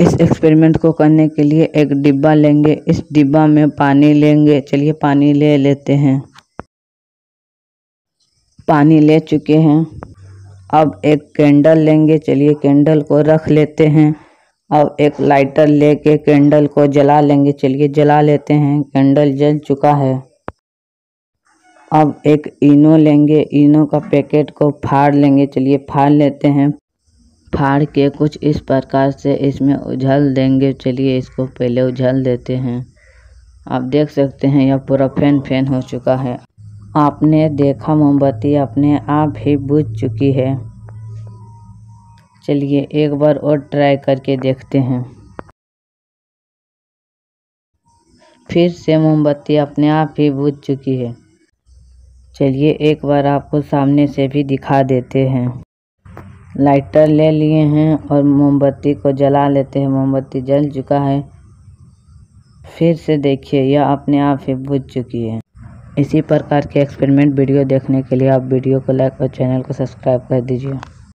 इस एक्सपेरिमेंट को करने के लिए एक डिब्बा लेंगे। इस डिब्बा में पानी लेंगे। चलिए पानी ले लेते हैं। पानी ले चुके हैं। अब एक कैंडल लेंगे। चलिए कैंडल को रख लेते हैं। अब एक लाइटर लेके कैंडल को जला लेंगे। चलिए जला लेते हैं। कैंडल जल चुका है। अब एक इनो लेंगे। इनो का पैकेट को फाड़ लेंगे। चलिए फाड़ लेते हैं। फाड़ के कुछ इस प्रकार से इसमें उझल देंगे। चलिए इसको पहले उझल देते हैं। आप देख सकते हैं, यह पूरा फ़ैन फ़ैन हो चुका है। आपने देखा, मोमबत्ती अपने आप ही बुझ चुकी है। चलिए एक बार और ट्राई करके देखते हैं। फिर से मोमबत्ती अपने आप ही बुझ चुकी है। चलिए एक बार आपको सामने से भी दिखा देते हैं। लाइटर ले लिए हैं और मोमबत्ती को जला लेते हैं। मोमबत्ती जल चुका है। फिर से देखिए, यह अपने आप ही बुझ चुकी है। इसी प्रकार के एक्सपेरिमेंट वीडियो देखने के लिए आप वीडियो को लाइक और चैनल को सब्सक्राइब कर दीजिए।